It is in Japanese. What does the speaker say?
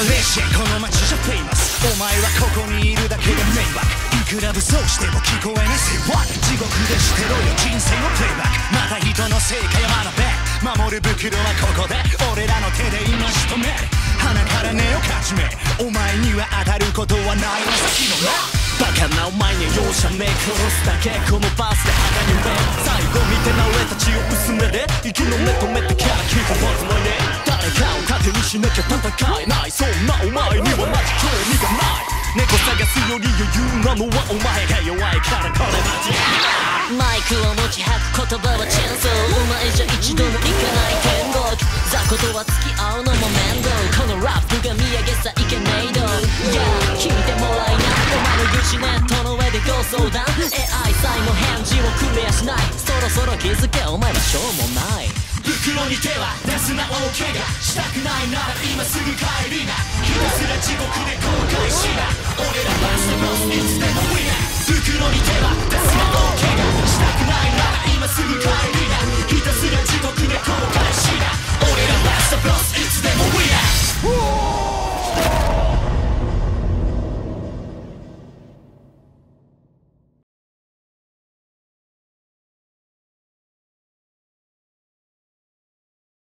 この街じゃフェイマス。お前はここにいるだけで迷惑。いくら武装しても聞こえないせわ地獄でしてろよ。人生をプレイバック。また人の成果や学べ守る袋はここで。俺らの手で今仕留め。鼻から根をかちめ。お前には当たることはないの先のなバカなお前に容赦め殺すだけ。このバースで墓に埋め最後見て慣れた血を薄めで息の目止めてキャラキープ。ボツもね誰かを盾にしなきゃ戦えない。ない猫探すより余裕なのはお前が弱いからこれマジマイクを持ち吐く言葉はチェンソー。お前じゃ一度も行かな。い天国雑魚とは付き合うのも面倒このラップが見上げさいけないど Yeah 聞いてもらいなお前の愚痴ネットの上でご相談 AI さえも返事をくれやしないそろそろ気づけお前はしょうもない袋に手は出すな大怪我したくないなら今すぐ帰りなバストボスいつでもウィナー袋に手は出す